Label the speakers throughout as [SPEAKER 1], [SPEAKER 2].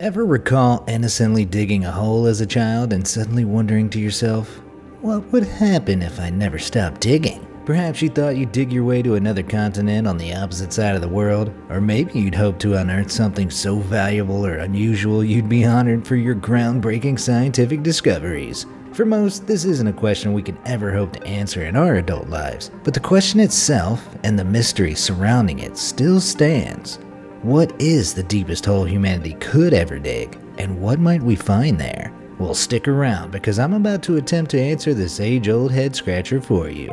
[SPEAKER 1] Ever recall innocently digging a hole as a child and suddenly wondering to yourself, what would happen if I never stopped digging? Perhaps you thought you'd dig your way to another continent on the opposite side of the world, or maybe you'd hope to unearth something so valuable or unusual you'd be honored for your groundbreaking scientific discoveries. For most, this isn't a question we can ever hope to answer in our adult lives, but the question itself and the mystery surrounding it still stands. What is the deepest hole humanity could ever dig, and what might we find there? Well, stick around because I'm about to attempt to answer this age old head scratcher for you.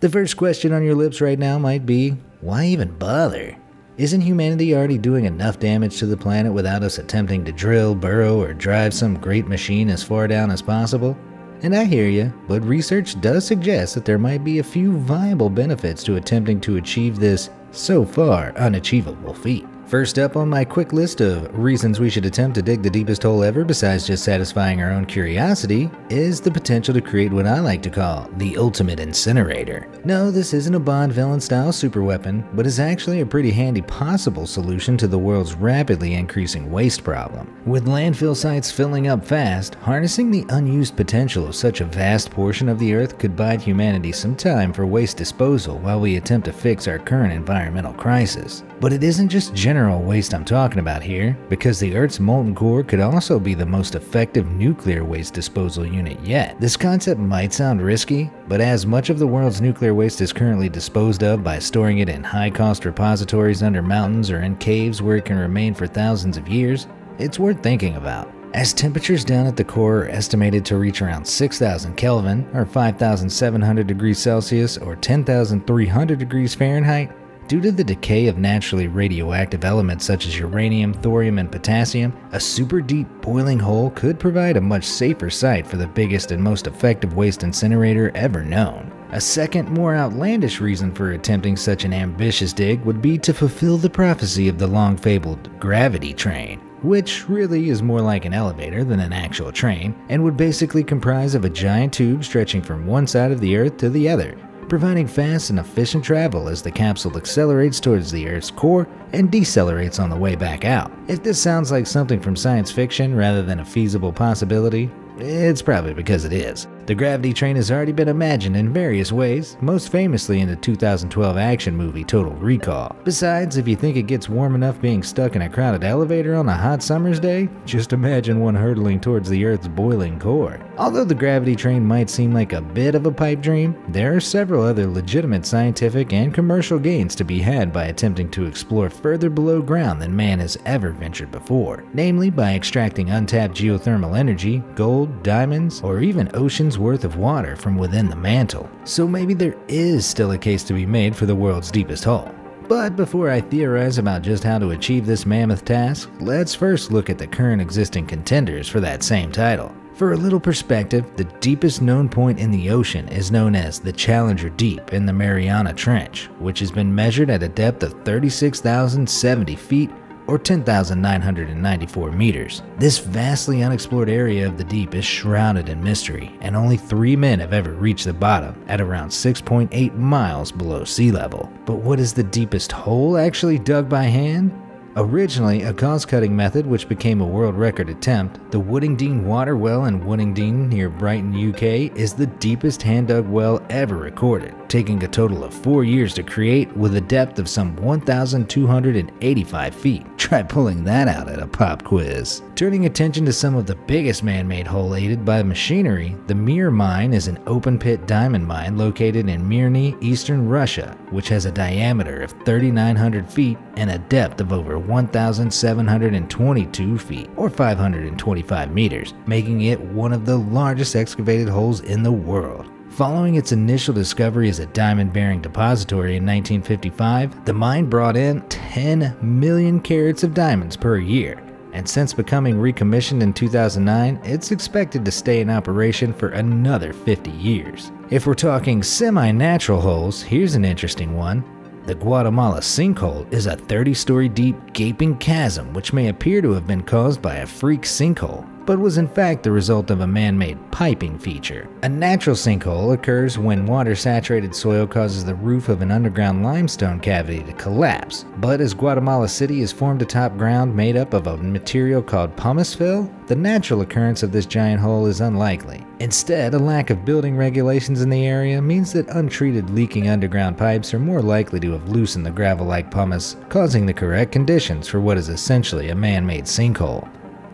[SPEAKER 1] The first question on your lips right now might be why even bother? Isn't humanity already doing enough damage to the planet without us attempting to drill, burrow, or drive some great machine as far down as possible? And I hear you, but research does suggest that there might be a few viable benefits to attempting to achieve this so far unachievable feat. First up on my quick list of reasons we should attempt to dig the deepest hole ever besides just satisfying our own curiosity is the potential to create what I like to call the ultimate incinerator. No, this isn't a Bond villain style superweapon, but is actually a pretty handy possible solution to the world's rapidly increasing waste problem. With landfill sites filling up fast, harnessing the unused potential of such a vast portion of the earth could buy humanity some time for waste disposal while we attempt to fix our current environmental crisis. But it isn't just general waste I'm talking about here, because the Earth's molten core could also be the most effective nuclear waste disposal unit yet. This concept might sound risky, but as much of the world's nuclear waste is currently disposed of by storing it in high cost repositories under mountains or in caves where it can remain for thousands of years, it's worth thinking about. As temperatures down at the core are estimated to reach around 6000 Kelvin, or 5700 degrees Celsius, or 10300 degrees Fahrenheit, Due to the decay of naturally radioactive elements such as uranium, thorium, and potassium, a super deep boiling hole could provide a much safer site for the biggest and most effective waste incinerator ever known. A second, more outlandish reason for attempting such an ambitious dig would be to fulfill the prophecy of the long fabled gravity train which really is more like an elevator than an actual train, and would basically comprise of a giant tube stretching from one side of the Earth to the other, providing fast and efficient travel as the capsule accelerates towards the Earth's core and decelerates on the way back out. If this sounds like something from science fiction rather than a feasible possibility, it's probably because it is. The gravity train has already been imagined in various ways, most famously in the 2012 action movie Total Recall. Besides, if you think it gets warm enough being stuck in a crowded elevator on a hot summer's day, just imagine one hurtling towards the Earth's boiling core. Although the gravity train might seem like a bit of a pipe dream, there are several other legitimate scientific and commercial gains to be had by attempting to explore further below ground than man has ever ventured before, namely by extracting untapped geothermal energy, gold, diamonds, or even oceans worth of water from within the mantle, so maybe there is still a case to be made for the world's deepest hole. But before I theorize about just how to achieve this mammoth task, let's first look at the current existing contenders for that same title. For a little perspective, the deepest known point in the ocean is known as the Challenger Deep in the Mariana Trench, which has been measured at a depth of 36,070 feet or 10,994 meters. This vastly unexplored area of the deep is shrouded in mystery, and only three men have ever reached the bottom at around 6.8 miles below sea level. But what is the deepest hole actually dug by hand? Originally a cost-cutting method which became a world record attempt, the Woodingdean Water Well in Woodingdean near Brighton, UK is the deepest hand-dug well ever recorded, taking a total of 4 years to create with a depth of some 1,285 feet. Try pulling that out at a pop quiz. Turning attention to some of the biggest man-made hole aided by machinery, the Mir mine is an open-pit diamond mine located in Mirny, eastern Russia, which has a diameter of 3,900 feet and a depth of over 1,722 feet, or 525 meters, making it one of the largest excavated holes in the world. Following its initial discovery as a diamond bearing depository in 1955, the mine brought in 10 million carats of diamonds per year. And since becoming recommissioned in 2009, it's expected to stay in operation for another 50 years. If we're talking semi natural holes, here's an interesting one. The Guatemala sinkhole is a 30 story deep gaping chasm which may appear to have been caused by a freak sinkhole, but was in fact the result of a man made piping feature. A natural sinkhole occurs when water saturated soil causes the roof of an underground limestone cavity to collapse, but as Guatemala City is formed atop ground made up of a material called pumice fill, the natural occurrence of this giant hole is unlikely. Instead, a lack of building regulations in the area means that untreated leaking underground pipes are more likely to have loosened the gravel like pumice, causing the correct conditions for what is essentially a man made sinkhole.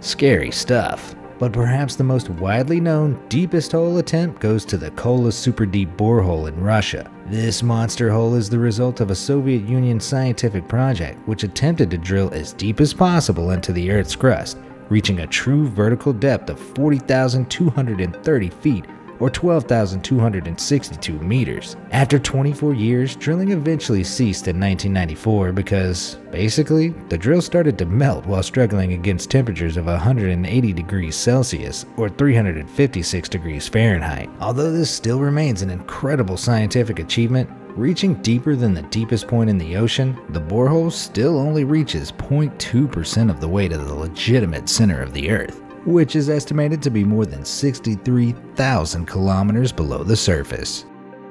[SPEAKER 1] Scary stuff. But perhaps the most widely known deepest hole attempt goes to the Kola Super Deep Borehole in Russia. This monster hole is the result of a Soviet Union scientific project which attempted to drill as deep as possible into the Earth's crust, reaching a true vertical depth of 40,230 feet or 12,262 meters. After 24 years, drilling eventually ceased in 1994 because, basically, the drill started to melt while struggling against temperatures of 180 degrees Celsius or 356 degrees Fahrenheit. Although this still remains an incredible scientific achievement, Reaching deeper than the deepest point in the ocean, the borehole still only reaches 0.2% of the way to the legitimate center of the Earth, which is estimated to be more than 63,000 kilometers below the surface.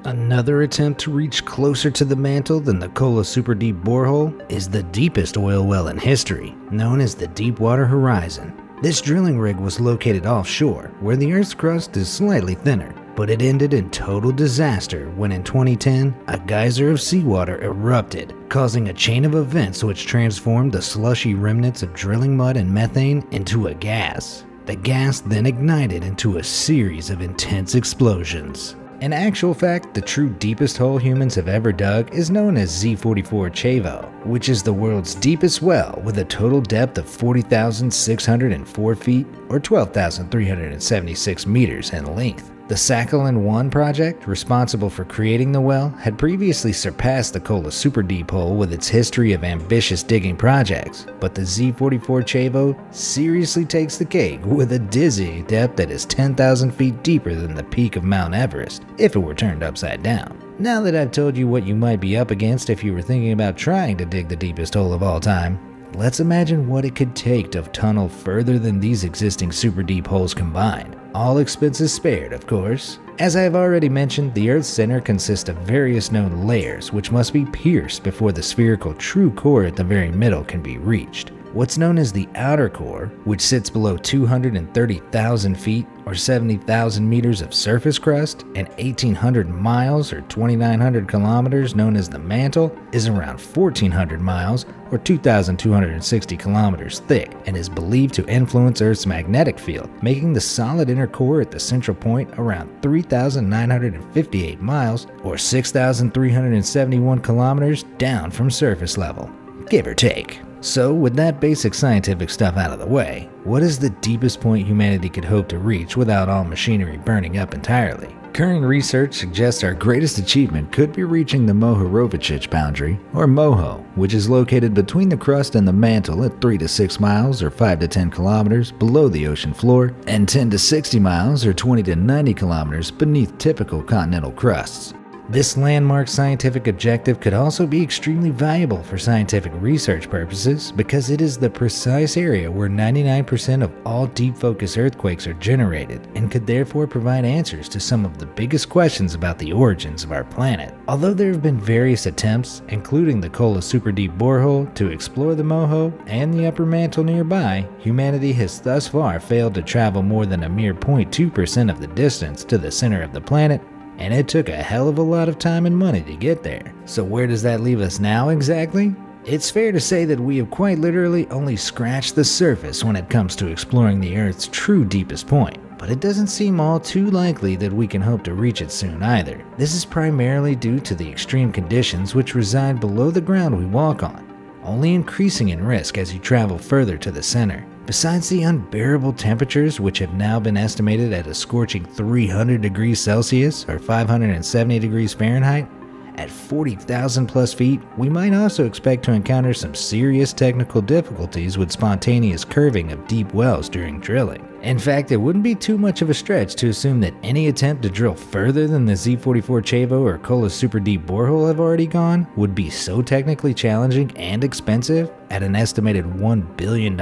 [SPEAKER 1] Another attempt to reach closer to the mantle than the Kola Super Deep borehole is the deepest oil well in history, known as the Deepwater Horizon. This drilling rig was located offshore, where the Earth's crust is slightly thinner, but it ended in total disaster when in 2010, a geyser of seawater erupted, causing a chain of events which transformed the slushy remnants of drilling mud and methane into a gas. The gas then ignited into a series of intense explosions. In actual fact, the true deepest hole humans have ever dug is known as Z44 Chayvo, which is the world's deepest well with a total depth of 40,604 feet or 12,376 meters in length. The Sakhalin 1 project, responsible for creating the well, had previously surpassed the Kola Super Deep hole with its history of ambitious digging projects, but the Z44 Chayvo seriously takes the cake with a dizzy depth that is 10,000 feet deeper than the peak of Mount Everest, if it were turned upside down. Now that I've told you what you might be up against if you were thinking about trying to dig the deepest hole of all time, let's imagine what it could take to tunnel further than these existing super deep holes combined. All expenses spared, of course. As I have already mentioned, the Earth's center consists of various known layers which must be pierced before the spherical true core at the very middle can be reached. What's known as the outer core, which sits below 230,000 feet or 70,000 meters of surface crust and 1,800 miles or 2,900 kilometers known as the mantle, is around 1,400 miles or 2,260 kilometers thick and is believed to influence Earth's magnetic field, making the solid inner core at the central point around 3,958 miles or 6,371 kilometers down from surface level, give or take. So, with that basic scientific stuff out of the way, what is the deepest point humanity could hope to reach without all machinery burning up entirely? Current research suggests our greatest achievement could be reaching the Mohorovičić boundary, or MOHO, which is located between the crust and the mantle at 3 to 6 miles or 5 to 10 kilometers below the ocean floor, and 10 to 60 miles or 20 to 90 kilometers beneath typical continental crusts. This landmark scientific objective could also be extremely valuable for scientific research purposes because it is the precise area where 99% of all deep focus earthquakes are generated and could therefore provide answers to some of the biggest questions about the origins of our planet. Although there have been various attempts, including the Kola Super Deep Borehole, to explore the Moho and the upper mantle nearby, humanity has thus far failed to travel more than a mere 0.2% of the distance to the center of the planet and it took a hell of a lot of time and money to get there. So, where does that leave us now exactly? It's fair to say that we have quite literally only scratched the surface when it comes to exploring the Earth's true deepest point, but it doesn't seem all too likely that we can hope to reach it soon either. This is primarily due to the extreme conditions which reside below the ground we walk on, only increasing in risk as you travel further to the center. Besides the unbearable temperatures, which have now been estimated at a scorching 300 degrees Celsius or 570 degrees Fahrenheit, at 40,000 plus feet, we might also expect to encounter some serious technical difficulties with spontaneous curving of deep wells during drilling. In fact, it wouldn't be too much of a stretch to assume that any attempt to drill further than the Z44 Chayvo or Kola Super Deep borehole have already gone would be so technically challenging and expensive at an estimated $1 billion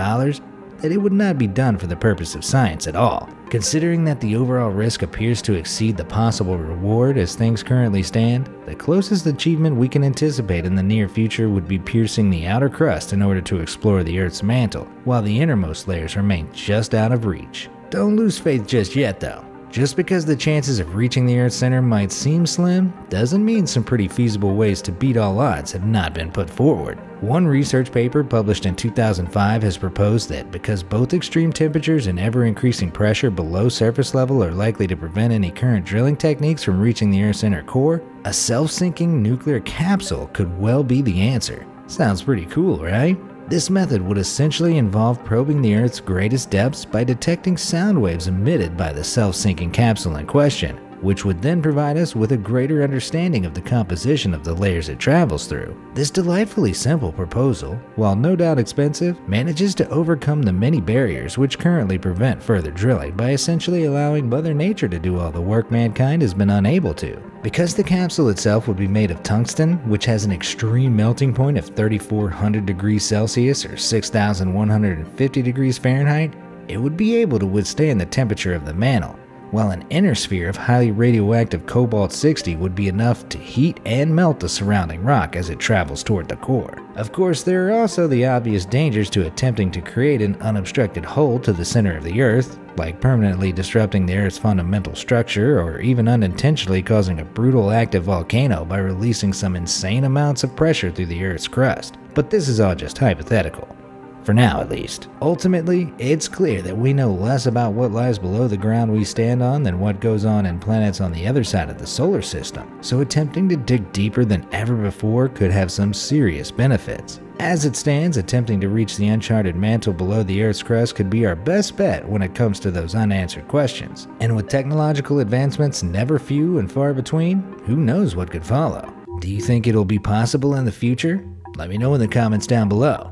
[SPEAKER 1] that it would not be done for the purpose of science at all. Considering that the overall risk appears to exceed the possible reward as things currently stand, the closest achievement we can anticipate in the near future would be piercing the outer crust in order to explore the Earth's mantle, while the innermost layers remain just out of reach. Don't lose faith just yet though. Just because the chances of reaching the Earth's center might seem slim, doesn't mean some pretty feasible ways to beat all odds have not been put forward. One research paper published in 2005 has proposed that because both extreme temperatures and ever increasing pressure below surface level are likely to prevent any current drilling techniques from reaching the Earth's inner core, a self sinking nuclear capsule could well be the answer. Sounds pretty cool, right? This method would essentially involve probing the Earth's greatest depths by detecting sound waves emitted by the self-sinking capsule in question, which would then provide us with a greater understanding of the composition of the layers it travels through. This delightfully simple proposal, while no doubt expensive, manages to overcome the many barriers which currently prevent further drilling by essentially allowing Mother Nature to do all the work mankind has been unable to. Because the capsule itself would be made of tungsten, which has an extreme melting point of 3400 degrees Celsius or 6150 degrees Fahrenheit, it would be able to withstand the temperature of the mantle, while an inner sphere of highly radioactive cobalt 60 would be enough to heat and melt the surrounding rock as it travels toward the core. Of course, there are also the obvious dangers to attempting to create an unobstructed hole to the center of the Earth, like permanently disrupting the Earth's fundamental structure or even unintentionally causing a brutal active volcano by releasing some insane amounts of pressure through the Earth's crust. But this is all just hypothetical. For now, at least. Ultimately, it's clear that we know less about what lies below the ground we stand on than what goes on in planets on the other side of the solar system, so attempting to dig deeper than ever before could have some serious benefits. As it stands, attempting to reach the uncharted mantle below the Earth's crust could be our best bet when it comes to those unanswered questions. And with technological advancements never few and far between, who knows what could follow? Do you think it'll be possible in the future? Let me know in the comments down below.